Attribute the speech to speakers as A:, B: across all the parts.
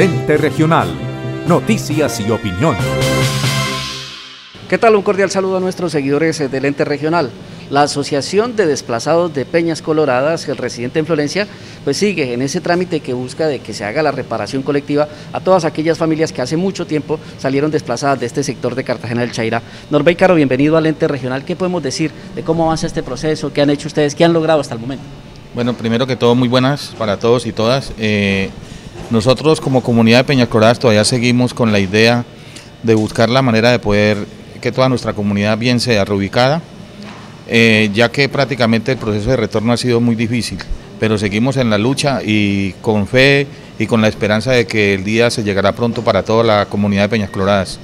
A: El ente regional. Noticias y opinión.
B: ¿Qué tal? Un cordial saludo a nuestros seguidores eh, del ente regional. La Asociación de Desplazados de Peñas Coloradas, el residente en Florencia, pues sigue en ese trámite que busca de que se haga la reparación colectiva a todas aquellas familias que hace mucho tiempo salieron desplazadas de este sector de Cartagena del Chairá. Norbey Caro, bienvenido al ente regional. ¿Qué podemos decir de cómo avanza este proceso? ¿Qué han hecho ustedes? ¿Qué han logrado hasta el momento?
C: Bueno, primero que todo, muy buenas para todos y todas. Eh, nosotros como comunidad de Peñas Coloradas todavía seguimos con la idea de buscar la manera de poder que toda nuestra comunidad bien sea reubicada, eh, ya que prácticamente el proceso de retorno ha sido muy difícil, pero seguimos en la lucha y con fe y con la esperanza de que el día se llegará pronto para toda la comunidad de Peñas Coloradas.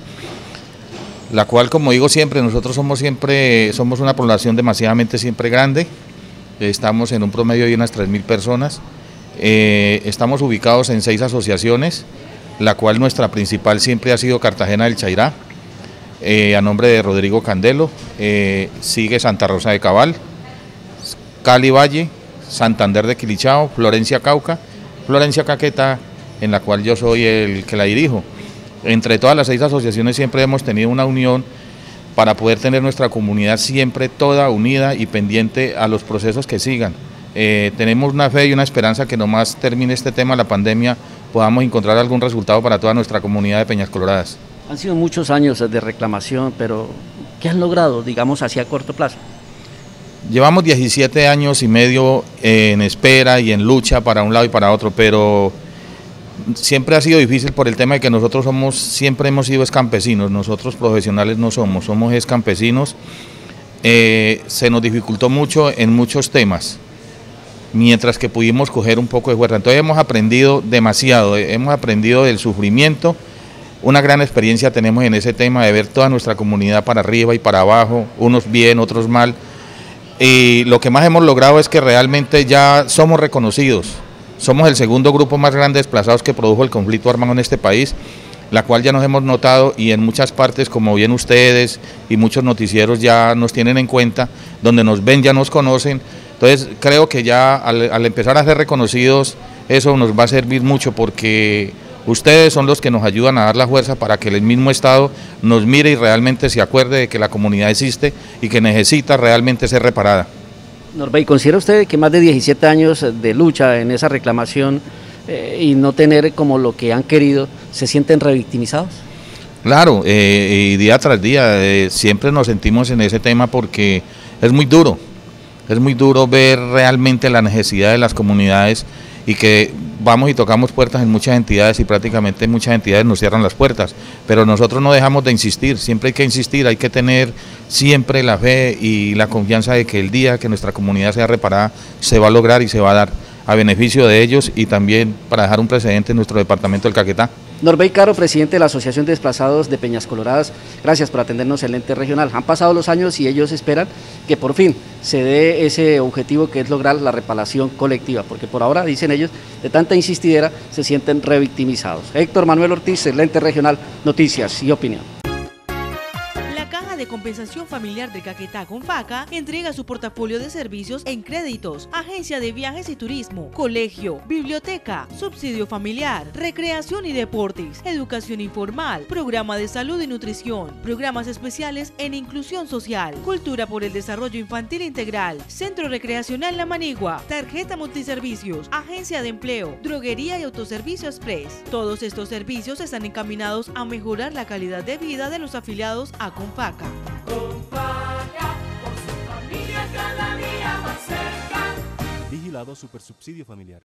C: La cual, como digo siempre, nosotros somos siempre, somos una población demasiadamente siempre grande, estamos en un promedio de unas 3.000 personas, eh, estamos ubicados en seis asociaciones, la cual nuestra principal siempre ha sido Cartagena del Chairá, eh, a nombre de Rodrigo Candelo, eh, sigue Santa Rosa de Cabal, Cali Valle, Santander de Quilichao, Florencia Cauca, Florencia Caqueta, en la cual yo soy el que la dirijo. Entre todas las seis asociaciones siempre hemos tenido una unión para poder tener nuestra comunidad siempre toda unida y pendiente a los procesos que sigan. Eh, tenemos una fe y una esperanza que nomás termine este tema, la pandemia, podamos encontrar algún resultado para toda nuestra comunidad de Peñas Coloradas.
B: Han sido muchos años de reclamación, pero ¿qué han logrado, digamos, hacia corto plazo?
C: Llevamos 17 años y medio en espera y en lucha para un lado y para otro, pero siempre ha sido difícil por el tema de que nosotros somos, siempre hemos sido campesinos, nosotros profesionales no somos, somos campesinos. Eh, se nos dificultó mucho en muchos temas mientras que pudimos coger un poco de fuerza. Entonces hemos aprendido demasiado, eh, hemos aprendido del sufrimiento, una gran experiencia tenemos en ese tema de ver toda nuestra comunidad para arriba y para abajo, unos bien, otros mal. Y lo que más hemos logrado es que realmente ya somos reconocidos. Somos el segundo grupo más grande de desplazados que produjo el conflicto armado en este país, la cual ya nos hemos notado y en muchas partes, como bien ustedes y muchos noticieros ya nos tienen en cuenta, donde nos ven ya nos conocen entonces creo que ya al, empezar a ser reconocidos eso nos va a servir mucho porque ustedes son los que nos ayudan a dar la fuerza para que el mismo Estado nos mire y realmente se acuerde de que la comunidad existe y que necesita realmente ser reparada.
B: Norbey, ¿considera usted que más de 17 años de lucha en esa reclamación eh, y no tener como lo que han querido, se sienten revictimizados?
C: Claro, eh, y día tras día eh, siempre nos sentimos en ese tema porque es muy duro, es muy duro ver realmente la necesidad de las comunidades y que vamos y tocamos puertas en muchas entidades y prácticamente muchas entidades nos cierran las puertas, pero nosotros no dejamos de insistir, siempre hay que insistir, hay que tener siempre la fe y la confianza de que el día que nuestra comunidad sea reparada se va a lograr y se va a dar a beneficio de ellos y también para dejar un precedente en nuestro departamento del Caquetá.
B: Norbey Caro, presidente de la Asociación de Desplazados de Peñas Coloradas, gracias por atendernos el ente regional. Han pasado los años y ellos esperan que por fin se dé ese objetivo que es lograr la reparación colectiva, porque por ahora, dicen ellos, de tanta insistidera se sienten revictimizados. Héctor Manuel Ortiz, el ente regional, noticias y opinión
D: Compensación Familiar de Caquetá con FACA entrega su portafolio de servicios en créditos, agencia de viajes y turismo, colegio, biblioteca, subsidio familiar, recreación y deportes, educación informal, programa de salud y nutrición, programas especiales en inclusión social, cultura por el desarrollo infantil integral, centro recreacional La Manigua, tarjeta multiservicios, agencia de empleo, droguería y autoservicio express. Todos estos servicios están encaminados a mejorar la calidad de vida de los afiliados a Confaca.
E: Vigilado Super Subsidio Familiar.